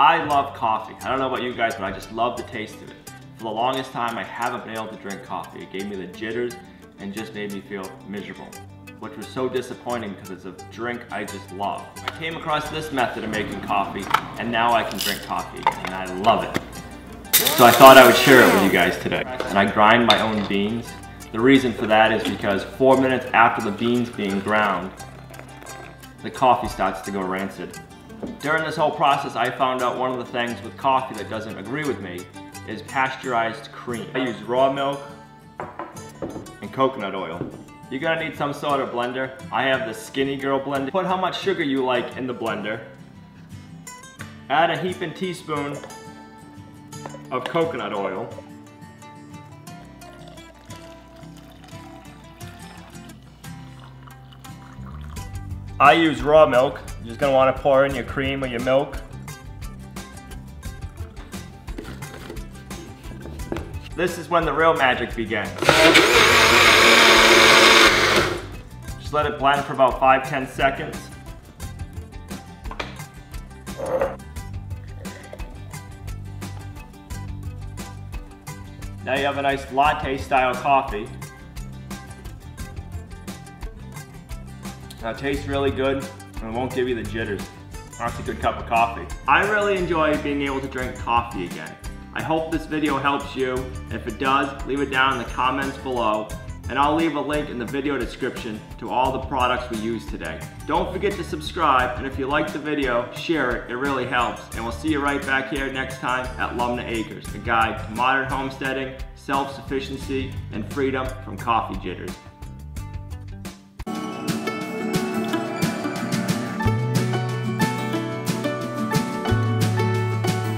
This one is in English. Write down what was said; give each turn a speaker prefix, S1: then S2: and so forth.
S1: I love coffee. I don't know about you guys, but I just love the taste of it. For the longest time, I haven't been able to drink coffee. It gave me the jitters and just made me feel miserable, which was so disappointing because it's a drink I just love. I came across this method of making coffee, and now I can drink coffee, and I love it. So I thought I would share it with you guys today. And I grind my own beans. The reason for that is because four minutes after the beans being ground, the coffee starts to go rancid. During this whole process, I found out one of the things with coffee that doesn't agree with me is pasteurized cream. I use raw milk and coconut oil. You're gonna need some sort of blender. I have the Skinny Girl blender. Put how much sugar you like in the blender. Add a heaping teaspoon of coconut oil. I use raw milk. You're just gonna wanna pour in your cream or your milk. This is when the real magic begins. Just let it blend for about 5-10 seconds. Now you have a nice latte style coffee. It tastes really good and it won't give you the jitters. That's a good cup of coffee. I really enjoy being able to drink coffee again. I hope this video helps you. If it does, leave it down in the comments below and I'll leave a link in the video description to all the products we used today. Don't forget to subscribe, and if you like the video, share it, it really helps. And we'll see you right back here next time at Lumnah Acres, a guide to modern homesteading, self-sufficiency, and freedom from coffee jitters.